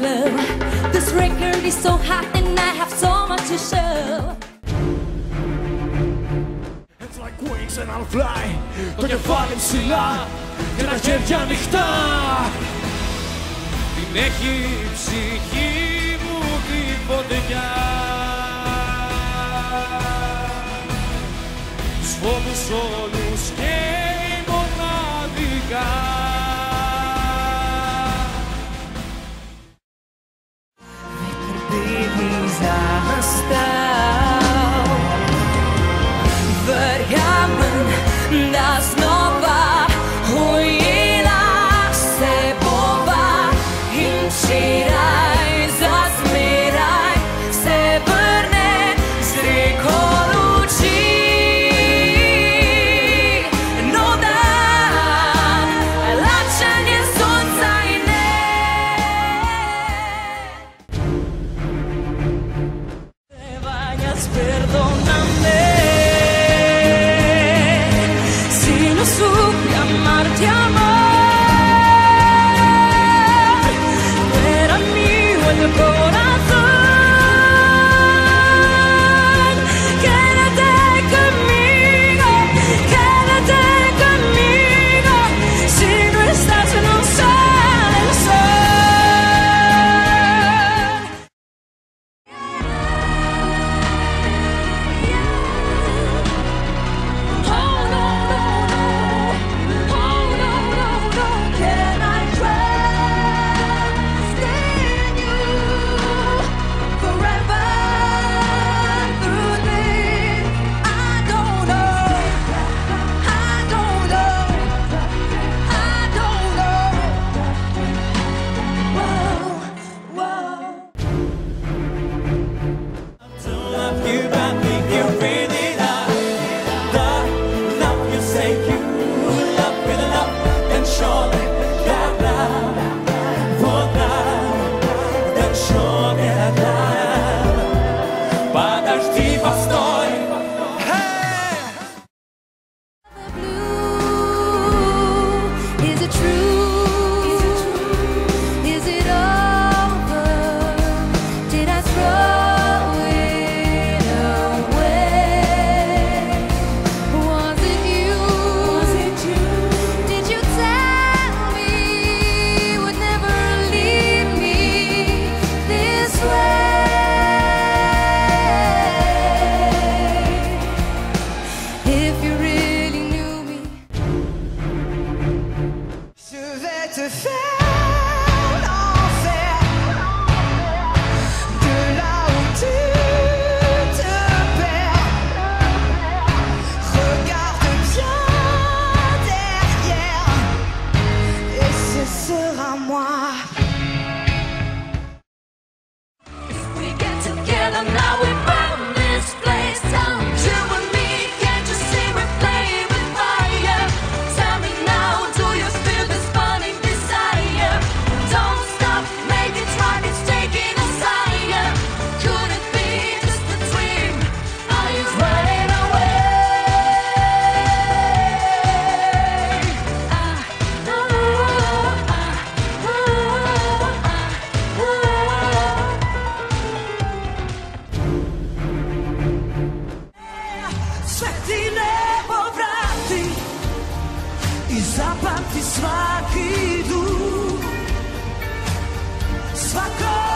glow. This record is so hot and I have so much to show. It's like wings and I'll fly. Το κεφάλι ψηλά και τα χέρια ανοιχτά. Την έχει η ψυχή μου τη φωτιά. Σφόμους όλους has perdonado. sve ti nebo vrati i zapamti svaki duh. Svako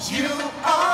You are.